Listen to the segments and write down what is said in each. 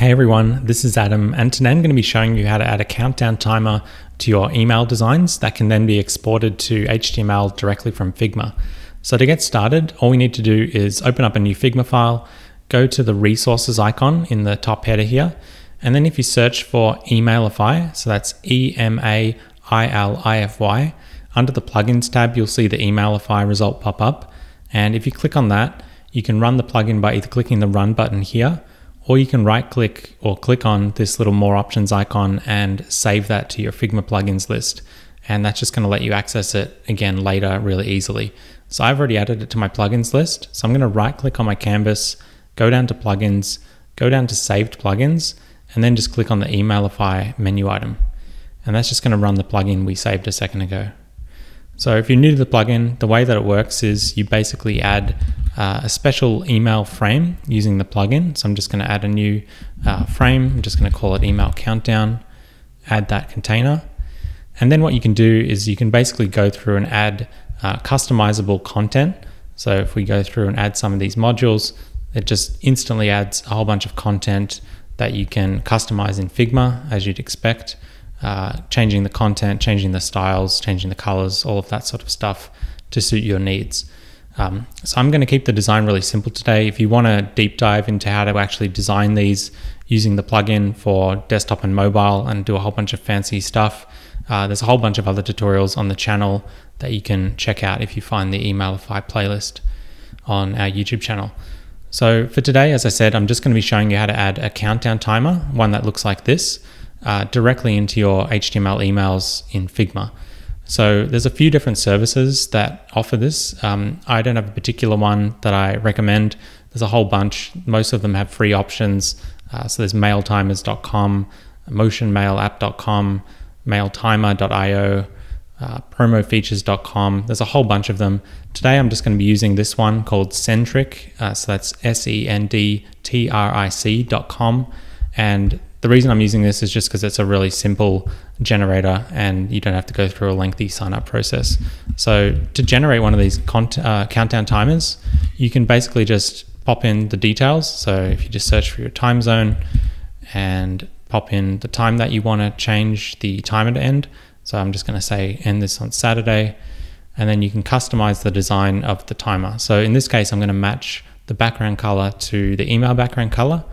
Hey everyone, this is Adam, and today I'm going to be showing you how to add a countdown timer to your email designs that can then be exported to HTML directly from Figma. So to get started, all we need to do is open up a new Figma file, go to the resources icon in the top header here, and then if you search for Emailify, so that's E M A I L I F Y, under the plugins tab, you'll see the Emailify result pop up. And if you click on that, you can run the plugin by either clicking the run button here or you can right click or click on this little more options icon and save that to your Figma plugins list. And that's just going to let you access it again later really easily. So I've already added it to my plugins list. So I'm going to right click on my canvas, go down to plugins, go down to saved plugins, and then just click on the Emailify menu item. And that's just going to run the plugin we saved a second ago. So if you're new to the plugin, the way that it works is you basically add uh, a special email frame using the plugin. So I'm just going to add a new uh, frame. I'm just going to call it email countdown, add that container. And then what you can do is you can basically go through and add uh, customizable content. So if we go through and add some of these modules, it just instantly adds a whole bunch of content that you can customize in Figma as you'd expect uh, changing the content, changing the styles, changing the colors, all of that sort of stuff to suit your needs. Um, so I'm going to keep the design really simple today. If you want to deep dive into how to actually design these using the plugin for desktop and mobile and do a whole bunch of fancy stuff, uh, there's a whole bunch of other tutorials on the channel that you can check out if you find the Emailify playlist on our YouTube channel. So for today, as I said, I'm just going to be showing you how to add a countdown timer, one that looks like this uh, directly into your HTML emails in Figma. So there's a few different services that offer this. Um, I don't have a particular one that I recommend. There's a whole bunch. Most of them have free options. Uh, so there's mailtimers.com, motionmailapp.com, mailtimer.io, uh, promofeatures.com. There's a whole bunch of them. Today I'm just going to be using this one called Sendtric. Uh, so that's S E N D T R I C.com. And the reason I'm using this is just because it's a really simple generator and you don't have to go through a lengthy sign up process. So to generate one of these uh, countdown timers, you can basically just pop in the details. So if you just search for your time zone and pop in the time that you want to change the timer to end. So I'm just going to say end this on Saturday and then you can customize the design of the timer. So in this case, I'm going to match the background color to the email background color.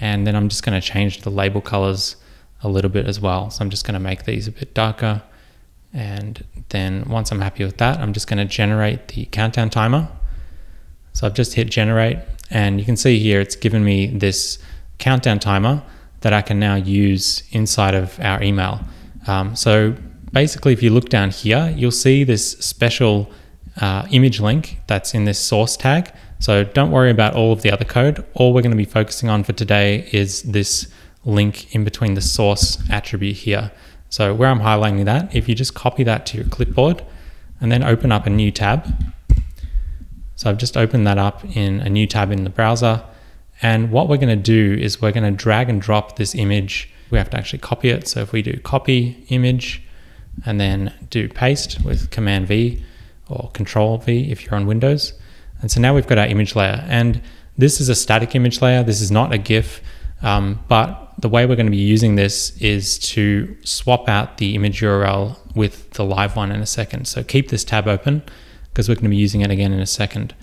And then I'm just going to change the label colors a little bit as well. So I'm just going to make these a bit darker. And then once I'm happy with that, I'm just going to generate the countdown timer. So I've just hit generate and you can see here it's given me this countdown timer that I can now use inside of our email. Um, so basically, if you look down here, you'll see this special uh, image link that's in this source tag. So don't worry about all of the other code. All we're going to be focusing on for today is this link in between the source attribute here. So where I'm highlighting that, if you just copy that to your clipboard and then open up a new tab. So I've just opened that up in a new tab in the browser. And what we're going to do is we're going to drag and drop this image. We have to actually copy it. So if we do copy image and then do paste with command V or control V if you're on Windows, and so now we've got our image layer and this is a static image layer. This is not a GIF, um, but the way we're going to be using this is to swap out the image URL with the live one in a second. So keep this tab open because we're going to be using it again in a second.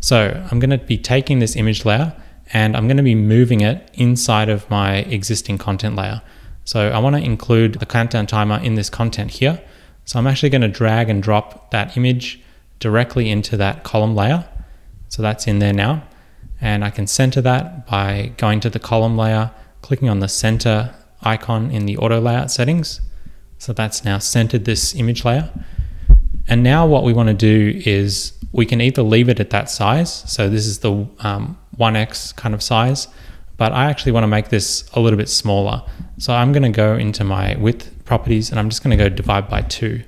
So I'm going to be taking this image layer and I'm going to be moving it inside of my existing content layer. So I want to include the countdown timer in this content here. So I'm actually going to drag and drop that image directly into that column layer. So that's in there now. And I can center that by going to the column layer, clicking on the center icon in the auto layout settings. So that's now centered this image layer. And now what we want to do is we can either leave it at that size. So this is the um, 1x kind of size, but I actually want to make this a little bit smaller. So I'm going to go into my width properties and I'm just going to go divide by two.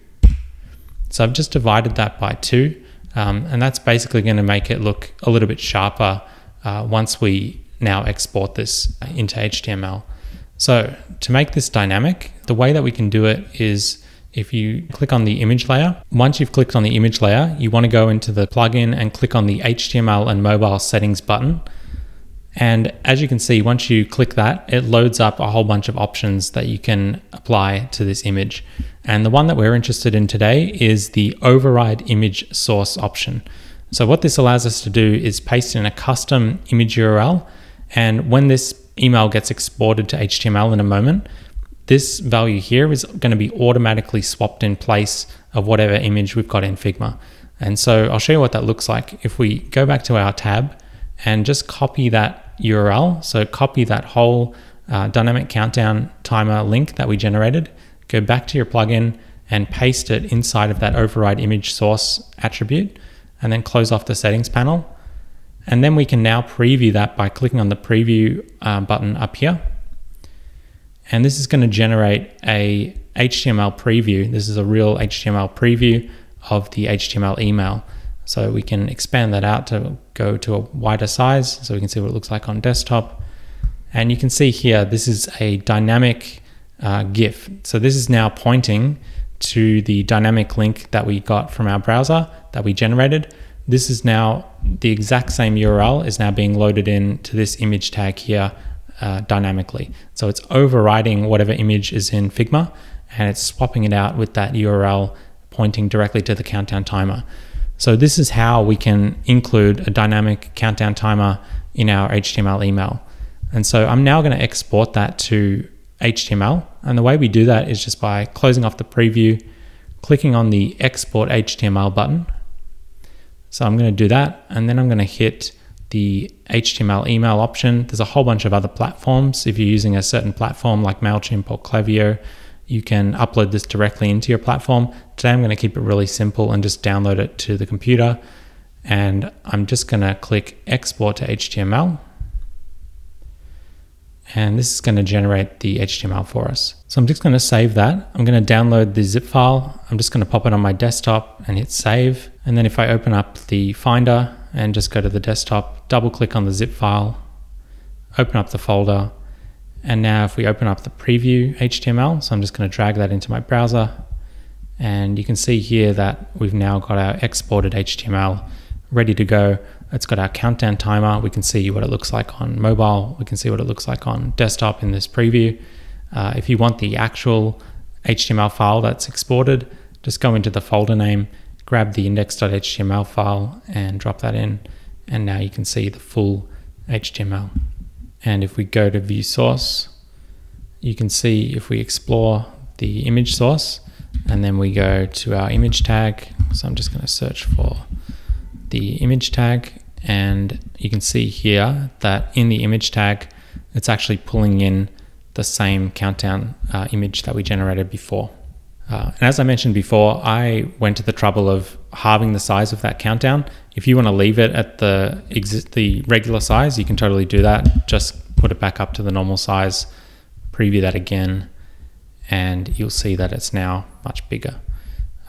So I've just divided that by two. Um, and that's basically going to make it look a little bit sharper uh, once we now export this into HTML. So to make this dynamic, the way that we can do it is if you click on the image layer, once you've clicked on the image layer, you want to go into the plugin and click on the HTML and mobile settings button. And as you can see, once you click that, it loads up a whole bunch of options that you can apply to this image. And the one that we're interested in today is the override image source option. So what this allows us to do is paste in a custom image URL. And when this email gets exported to HTML in a moment, this value here is going to be automatically swapped in place of whatever image we've got in Figma. And so I'll show you what that looks like. If we go back to our tab and just copy that URL, so copy that whole uh, dynamic countdown timer link that we generated, go back to your plugin and paste it inside of that override image source attribute, and then close off the settings panel. And then we can now preview that by clicking on the preview uh, button up here. And this is going to generate a HTML preview. This is a real HTML preview of the HTML email. So we can expand that out to go to a wider size so we can see what it looks like on desktop. And you can see here, this is a dynamic uh, GIF. So this is now pointing to the dynamic link that we got from our browser that we generated. This is now the exact same URL is now being loaded in to this image tag here uh, dynamically. So it's overriding whatever image is in Figma and it's swapping it out with that URL pointing directly to the countdown timer. So this is how we can include a dynamic countdown timer in our HTML email. And so I'm now going to export that to HTML. And the way we do that is just by closing off the preview, clicking on the export HTML button. So I'm going to do that. And then I'm going to hit the HTML email option. There's a whole bunch of other platforms. If you're using a certain platform like MailChimp or Klaviyo, you can upload this directly into your platform. Today I'm going to keep it really simple and just download it to the computer. And I'm just going to click export to HTML. And this is going to generate the HTML for us. So I'm just going to save that. I'm going to download the zip file. I'm just going to pop it on my desktop and hit save. And then if I open up the Finder and just go to the desktop, double click on the zip file, open up the folder, and now if we open up the preview HTML, so I'm just going to drag that into my browser, and you can see here that we've now got our exported HTML ready to go. It's got our countdown timer. We can see what it looks like on mobile. We can see what it looks like on desktop in this preview. Uh, if you want the actual HTML file that's exported, just go into the folder name, grab the index.html file and drop that in. And now you can see the full HTML. And if we go to view source, you can see if we explore the image source and then we go to our image tag. So I'm just going to search for the image tag and you can see here that in the image tag, it's actually pulling in the same countdown uh, image that we generated before. Uh, and as I mentioned before, I went to the trouble of halving the size of that countdown. If you want to leave it at the exi- the regular size, you can totally do that. Just put it back up to the normal size, preview that again, and you'll see that it's now much bigger.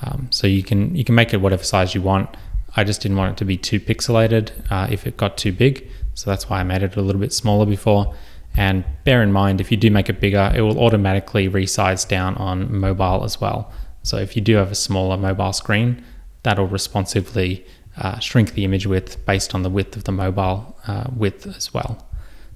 Um, so you can you can make it whatever size you want. I just didn't want it to be too pixelated uh, if it got too big, so that's why I made it a little bit smaller before. And bear in mind, if you do make it bigger, it will automatically resize down on mobile as well. So if you do have a smaller mobile screen, that'll responsively uh, shrink the image width based on the width of the mobile uh, width as well.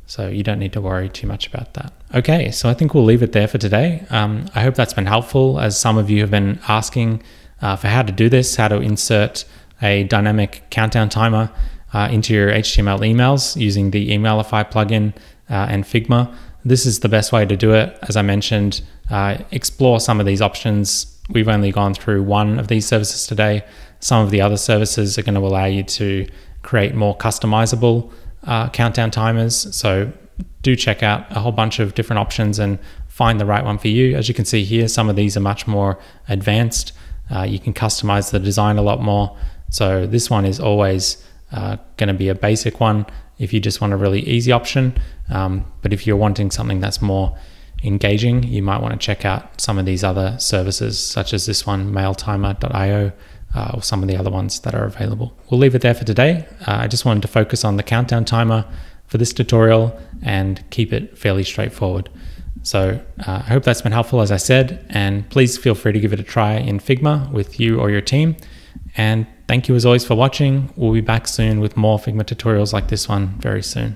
So you don't need to worry too much about that. Okay, so I think we'll leave it there for today. Um, I hope that's been helpful as some of you have been asking uh, for how to do this, how to insert a dynamic countdown timer uh, into your HTML emails using the Emailify plugin uh, and Figma. This is the best way to do it. As I mentioned, uh, explore some of these options. We've only gone through one of these services today. Some of the other services are going to allow you to create more customizable uh, countdown timers. So do check out a whole bunch of different options and find the right one for you. As you can see here, some of these are much more advanced. Uh, you can customize the design a lot more. So this one is always uh, going to be a basic one if you just want a really easy option. Um, but if you're wanting something that's more engaging, you might want to check out some of these other services, such as this one, mailtimer.io, uh, or some of the other ones that are available. We'll leave it there for today. Uh, I just wanted to focus on the countdown timer for this tutorial and keep it fairly straightforward. So uh, I hope that's been helpful, as I said, and please feel free to give it a try in Figma with you or your team. And thank you as always for watching. We'll be back soon with more Figma tutorials like this one very soon.